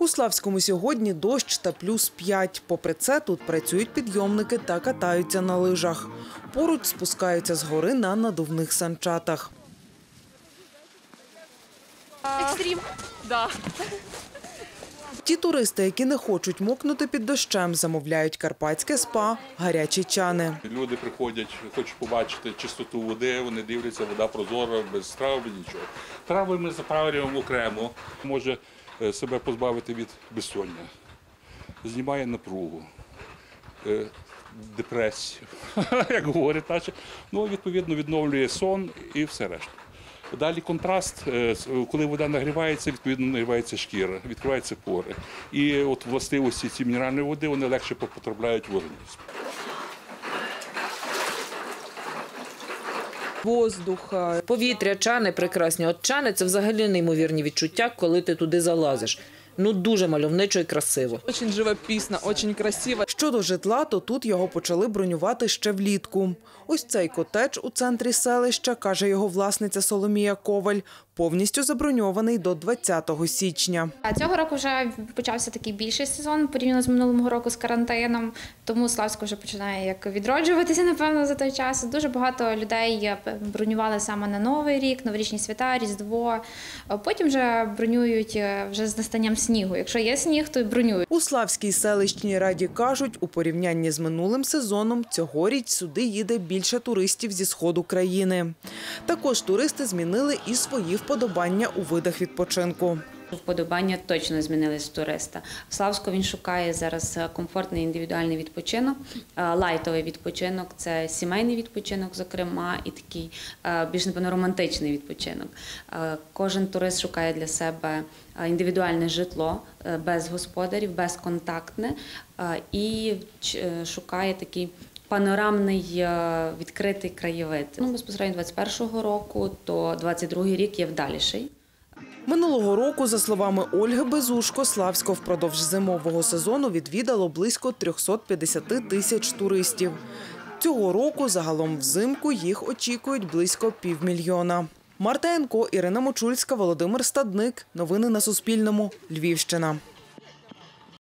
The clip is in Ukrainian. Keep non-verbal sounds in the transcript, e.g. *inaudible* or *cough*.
У Славському сьогодні дощ та плюс 5. Попри це, тут працюють підйомники та катаються на лижах. Поруч спускаються з гори на надувних санчатах. Екстрім. Да. Ті туристи, які не хочуть мокнути під дощем, замовляють карпатське спа, гарячі чани. Люди приходять, хочуть побачити чистоту води, вони дивляться, вода прозора, без трав, нічого. Трави ми запарюємо окремо, може себе позбавити від безсоння, знімає напругу, е, депресію, *laughs* як говорять, наче. Ну, відповідно, відновлює сон і все решта. Далі контраст, е, коли вода нагрівається, відповідно нагрівається шкіра, відкриваються пори. І от властивості цієї мінеральної води вони легше потрапляють в організм. Воздух, е, повітря, чани прекрасні. От чани це взагалі неймовірні відчуття, коли ти туди залазиш. Ну дуже мальовничо і красиво. Очень живописно, очень красиво. Щодо житла, то тут його почали бронювати ще влітку. Ось цей котедж у центрі селища, каже його власниця Соломія Коваль, повністю заброньований до 20 січня. Цього року вже почався такий більший сезон порівняно з минулого року з карантином. Тому Славсько вже починає як відроджуватися, напевно, за той час. Дуже багато людей е, бронювали саме на Новий рік, новорічні свята, Різдво. Потім вже бронюють е, вже з настанням снігу. Якщо є сніг, то й бронюють. У Славській селищній раді кажуть, у порівнянні з минулим сезоном цьогоріч сюди їде більше туристів зі сходу країни. Також туристи змінили і свої вподобання у видах відпочинку. Вподобання точно змінились в туриста. В Славську він шукає зараз е, комфортний індивідуальний відпочинок, е, лайтовий відпочинок, це сімейний відпочинок, зокрема, і такий е, більш напевно романтичний відпочинок. Кожен турист шукає для себе індивідуальне житло без господарів, безконтактне і шукає такий. Панорамний відкритий краєвид. Ну, безпосередньо 21-го року, то 22-й рік є вдаліший. Минулого року, за словами Ольги Безушко, Славсько впродовж зимового сезону відвідало близько 350 тисяч туристів. Цього року загалом взимку їх очікують близько півмільйона. Марта Янко, Ірина Мочульська, Володимир Стадник. Новини на Суспільному. Львівщина.